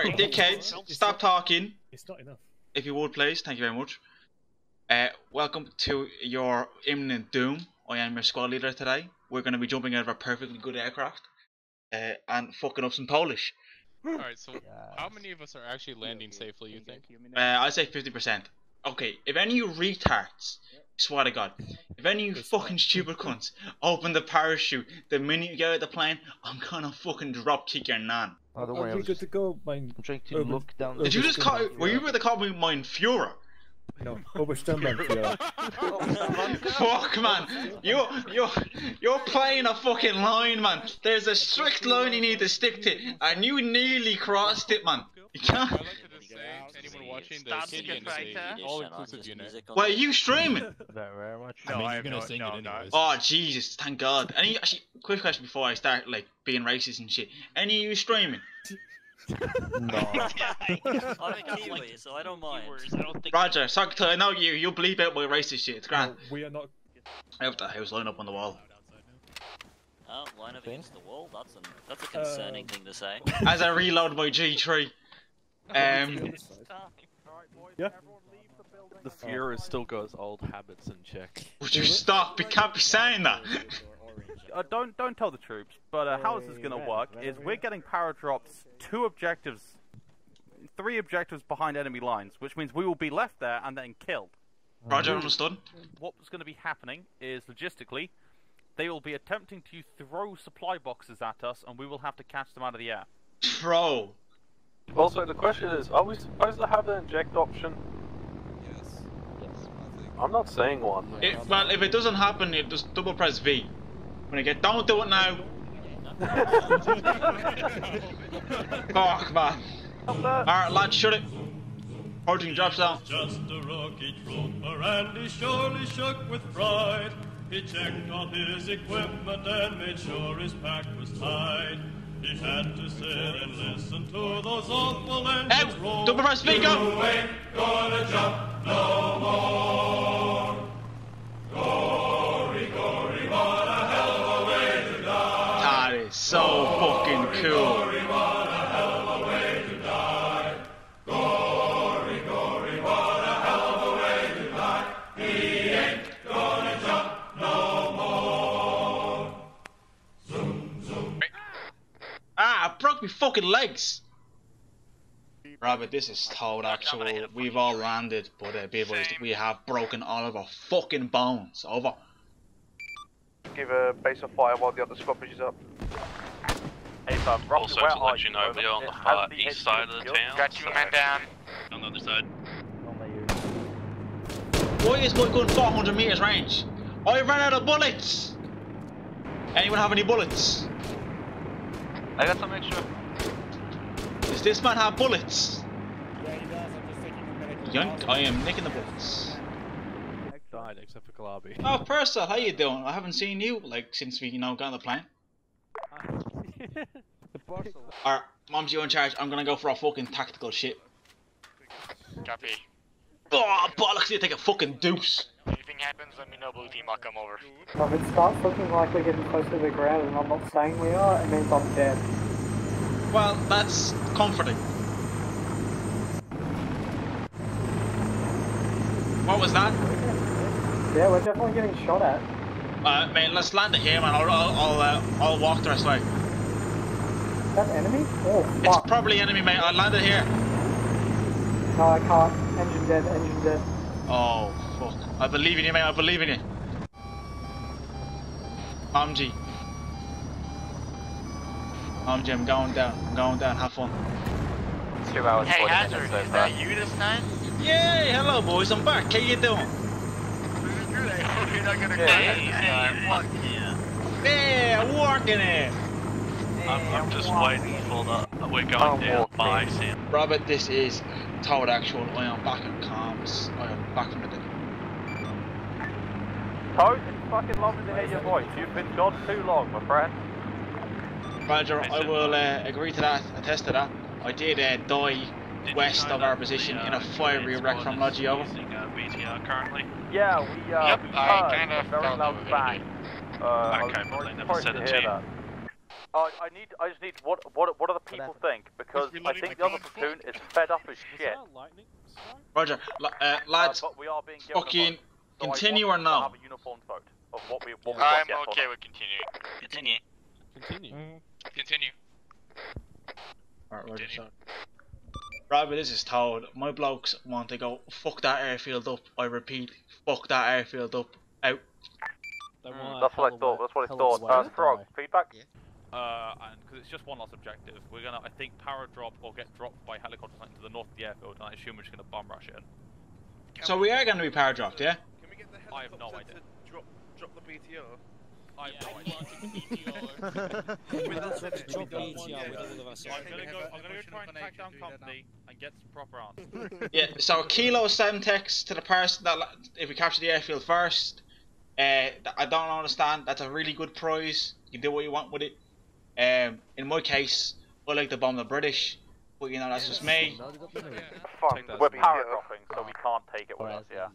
Alright, dickheads, stop talking. It's not enough. If you would, please. Thank you very much. Uh, welcome to your imminent doom. I am your squad leader today. We're going to be jumping out of a perfectly good aircraft uh, and fucking up some Polish. Alright, so how many of us are actually landing safely, you think? Uh, I'd say 50%. Okay, if any of you retards, swear to God, if any of you fucking stupid cunts open the parachute the minute you get out of the plane, I'm gonna fucking drop kick your nan. Oh, don't Are worry, I we was good to go, mine? I'm trying to Urban- look down. Did you just call? Were you about to call me mein Führer? No, Obersturmbannführer. Fuck, man. You, you, you're playing a fucking line, man. There's a strict line you need to stick to, and you nearly crossed it, man. You can't. Like say, anyone watching, the Stop city getting is right there. a all-inclusive unit. Why are you streaming? Very, very much. I No, mean, I you're gonna no- sing no, it no. anyways. Oh Jesus! Thank God. Any actually, quick question before I start like being racist and shit. Any of you streaming? No. I'm a Kiwi, so I don't mind. Keywords, I don't think Roger, sorry, I know you. You bleep out my racist shit. It's grand. No, we are not. I have that house line up on the wall. Oh, line up against the wall? That's, an, that's a concerning Um, thing to say. As I reload my G3. Um, Yeah. The Fuhrer still goes old habits in check. would you stop? You can't be saying that. Uh, don't don't tell the troops. But uh, how this is going to work is we're getting power drops, two objectives, three objectives behind enemy lines, which means we will be left there and then killed. Roger, understood. What's going to be happening is logistically, they will be attempting to throw supply boxes at us, and we will have to catch them out of the air. Bro. Also, the question is, are we supposed to have the inject option? Yes. Yes. I'm not saying one. It, well, if it doesn't happen, you just double press V. When I get, don't do it now. Fuck, man. Alright, lads, shut it. Holding drops down. Just a rocky trooper, and he surely shook with pride. He checked all his equipment and made sure his pack was tied. He had to sit and listen to those awful engines Hey, press V, go! You ain't gonna jump no more. What a hell of a way to die. That is so fucking cool. Fucking legs. Robert, this is Toad actual. We've all landed, but uh, be advised, we have broken all of our fucking bones. Over. Give a base of fire while the other squad bridge is up. Hey, roughly Also, where to are let you know, Over. we are on the far the east side of the killed? town. Got you, man down. On the other side. Why is my gun 400 meters range? I ran out of bullets. Anyone have any bullets? I got some extra. Does this man have bullets? Yeah, he does. I'm just taking a medical. Yoink, I am nicking the bullets. Died except for Kalabi. Oh, Purcell, how you doing? I haven't seen you like since we, you know, got on the plane. Alright, mom's you in charge. I'm gonna go for a fucking tactical shit. Copy. Oh, bollocks! You take a fucking deuce. If anything happens, let me know, blue team. I'll come over. If it starts looking like we're getting close to the ground and I'm not saying we are, it means I'm dead. Well, that's comforting. What was that? Yeah, we're definitely getting shot at. Uh, man, let's land it here, man. I'll, I'll, I'll, uh, I'll walk the rest way. That enemy? Oh, It's probably enemy, mate. I landed here. No, I can't. Engine dead, engine dead. Oh, fuck. I believe in you, mate. I believe in you. Omg. Omg, I'm Jim going down. I'm going down. Have fun. Two hours, Hey, Hazard, is that you this time? Yay! Hello, boys. I'm back. How you doing? I hope you're not gonna cry this time. Fuck yeah. Yeah, working it. I'm, I'm just waiting for the. We're going down by Sam. Robert, this is Toad Actual. I am back in comms. I am back from the dead. Toad, it's fucking lovely to hear your voice. You've been gone too long, my friend. Roger, I will uh, agree to that, attest to that. I did uh, die west of our position the, in a uh, fiery wreck from is Logi over. using, uh, currently. Yeah, we, uh, Yep, we I kinda a very loud it bang. Uh, I Okay, was but very they never said it to you. Uh, I need. I just need. What? What? What do the people think? Because I think the other gun. platoon is fed up as shit. lightning Roger, la- uh, Uh, lads, but we are being given fucking vote. So continue or to no? Have a uniformed vote of what we. What we I'm want, yes or okay no. with continuing. Continue. Continue. Continue. Right, Roger, sorry. Robbie, this is Toad. My blokes want to go fuck that airfield up. I repeat, fuck that airfield up. Out. That's what I thought. That's what I thought. Uh, Frog, feedback. Uh, and because it's just one last objective, we're gonna, I think, power drop or get dropped by helicopter something to the north of the airfield, and I assume we're just gonna bomb rush it. in. So we are going to be power dropped, yeah? I have no idea. Drop, drop the BTR. I have no idea. Drop BTR I'm gonna go. I'm gonna go try and track down company and get some proper answers. Yeah, so Kilo Semtex to the person that if we capture the airfield first. Uh, I don't understand. That's a really good prize. You can do what you want with it. Um, in my case, I like to bomb the British, but you know that's just me. Fuck, We're power dropping, so we can't take it with us. Yeah.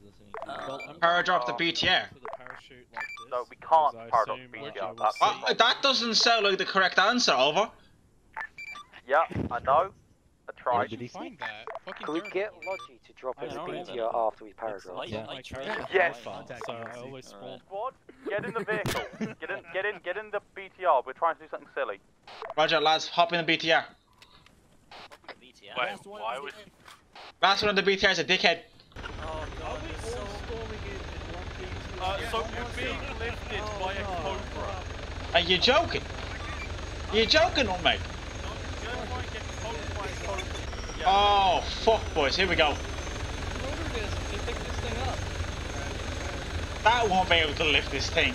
Power drop the BTR. No, we can't power drop BTR. That's Uh, that doesn't sound like the correct answer. Over. Yeah, I know. I tried. Did he find that? Fucking Can we get Logi to drop I in the. BTR after we power It's drop? like- Yeah. like Yes. So I always spawn. Squad, get in the vehicle. get in, get in, get in the BTR. We're trying to do something silly. Roger, lads, hop in the BTR. BTR. Wait, why would... Last one on the BTR is a dickhead. Uh, so we're being lifted by a Cobra. Are you joking? You're joking on me? Oh, fuck, boys. Here we go. That won't be able to lift this thing.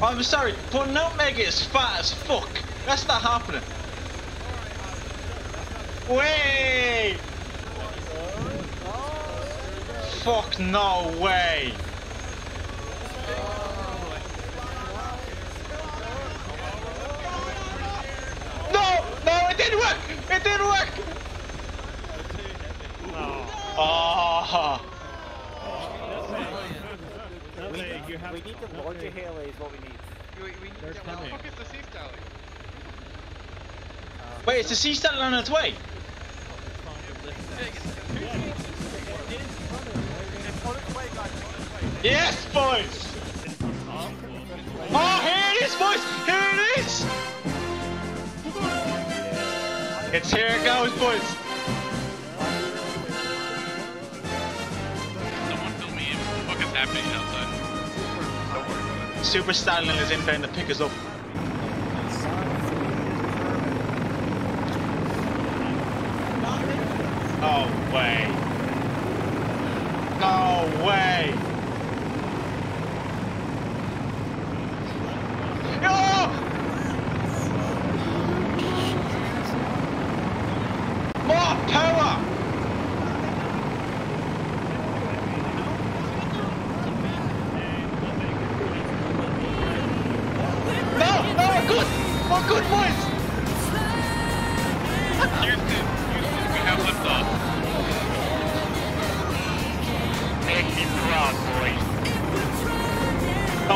I'm sorry, but Nutmeg is fat as fuck. That's not happening. Wait! Fuck, no way. No! No, it didn't work! It didn't work! Oh. We, we need the Logi heli is what we need. They're coming. Fuck is the sea stallion? Wait, is the sea stallion on its way? Yes, boys! Oh, here it is, boys! Here it is! It's here it goes, boys! Someone fill me in. What the fuck is happening outside? Super Stallion is inbound to pick us up. No way. No way.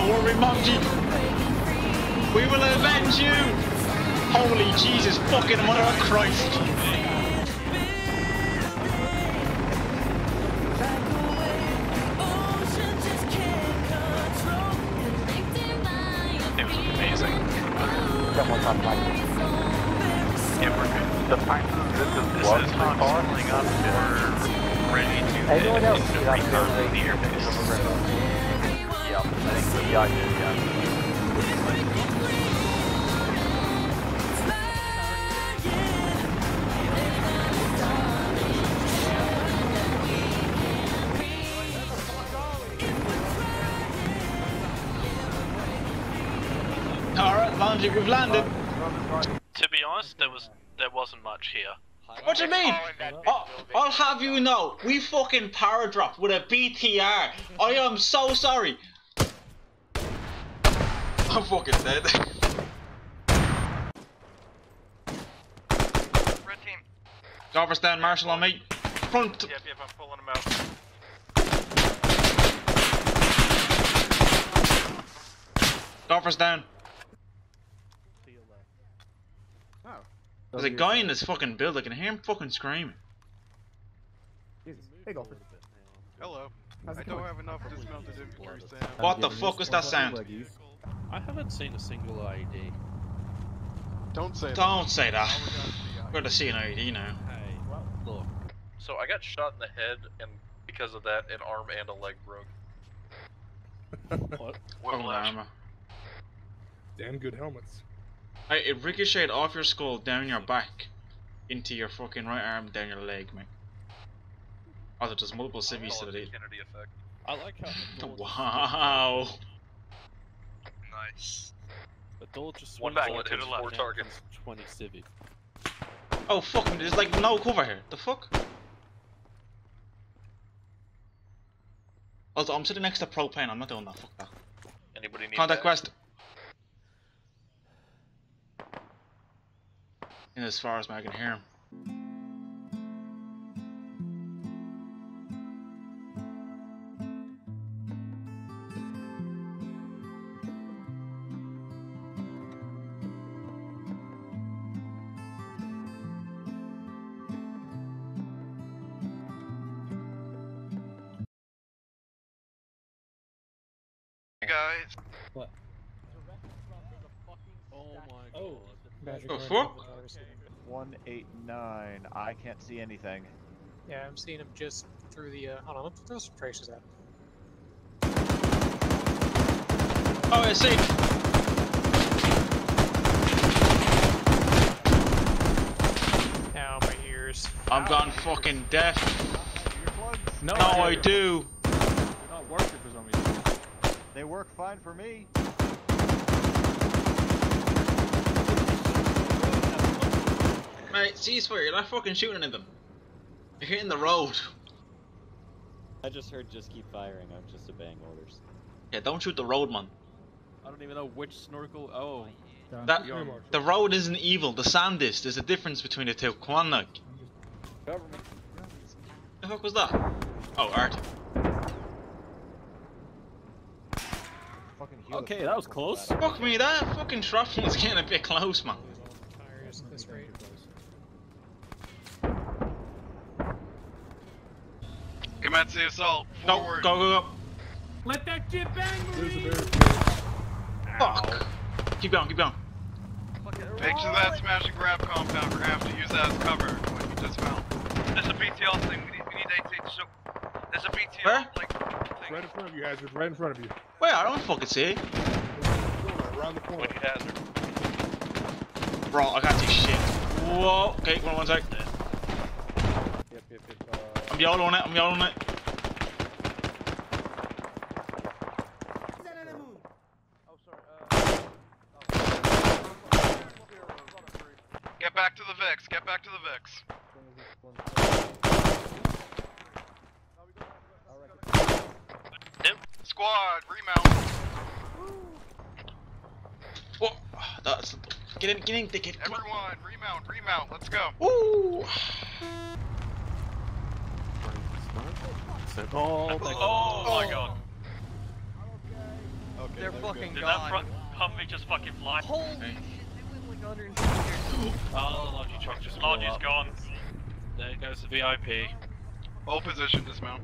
Don't worry, Mumsy. We will avenge you! Holy Jesus fucking mother of Christ! It was amazing. Someone's on like Yeah. The fact that this is This one is so not far. up. We're ready to Everyone else is up there, the airbase. Yeah, I think yeah, I did, yeah. Alright, Laundry, we've landed. To be honest, there was there wasn't much here. What do you mean? Oh, I'll have you know, we fucking power dropped with a BTR. I am so sorry. I'm fucking dead. Red team. Over stand, Marshall on me. Front. Yep, yep, I'm pulling them out. Golfer's down. Oh. There's a guy in this fucking building. I can hear him fucking screaming. Jesus. Hey, golfer. Hello. I don't have enough dismounted infantry, Sam. What the fuck was that sound? I haven't seen a single IED. Don't say that. Don't say that. We're the CNID now. Hey, well, look. So I got shot in the head, and because of that, an arm and a leg broke. What? Oh, fucking armor. Damn good helmets. Hey, it ricocheted off your skull down your back into your fucking right arm down your leg, mate. Oh, there's multiple civvies to the Kennedy effect. I like how the Wow. Nice. the door just One swings bullet open hit four targets. Twenty civic. Oh fuck there's like no cover here. The fuck? Also, I'm sitting next to propane. I'm not doing that. Fuck that. Anybody need Contact that? quest. In as far as I can hear him. Guys. What? Oh my Oh. god. The fuck? 189. I can't see anything. Yeah, I'm seeing him just through the. Uh, hold on, let's throw some traces at him. Oh, I see. Ow, my ears. I'm gone fucking deaf. No, No, I do. They're not working for some reason. They work fine for me. Mate, ceasefire. You're not fucking shooting at them. You're hitting the road. I just heard just keep firing. I'm just obeying orders. Yeah, don't shoot the road, man. I don't even know which snorkel. Oh. That the road isn't evil. The sand is. There's a difference between the two. Come on, like. Government. The fuck was that? Oh, art. Fucking heal Okay, that was close. Fuck me, that fucking shrapnel was getting a bit close, man. Tires at this rate. Commence the assault. Go, Forward. go, go, go. Let that shit bang, Marine! Fuck. Keep going, keep going. Picture that smash and grab compound. We're gonna have to use that as cover when you dismount. There's a BTR thing. We need, we need 18 so There's a BTR Where? like thing. Right in front of you, Hazard. Right in front of you. Wait, I don't fucking see. Around the corner. We hazard. Bro, I can't see shit. Whoa. Okay, one, one sec. Yep, yep, yep. Uh, I'm yelling it, I'm yelling it. Get back to the Vix. Get back to the Vix. Squad, remount. Whoa. Uh, that's. Get in, get in, dickhead. Come on. Everyone, remount, remount. Let's go. Ooh. Oh, Oh my god. Okay, They're fucking go. Did that front Humvee just fucking fly? Holy Okay. Oh, the Logi truck just blew Logi's up. gone. There goes the VIP. All position, dismount.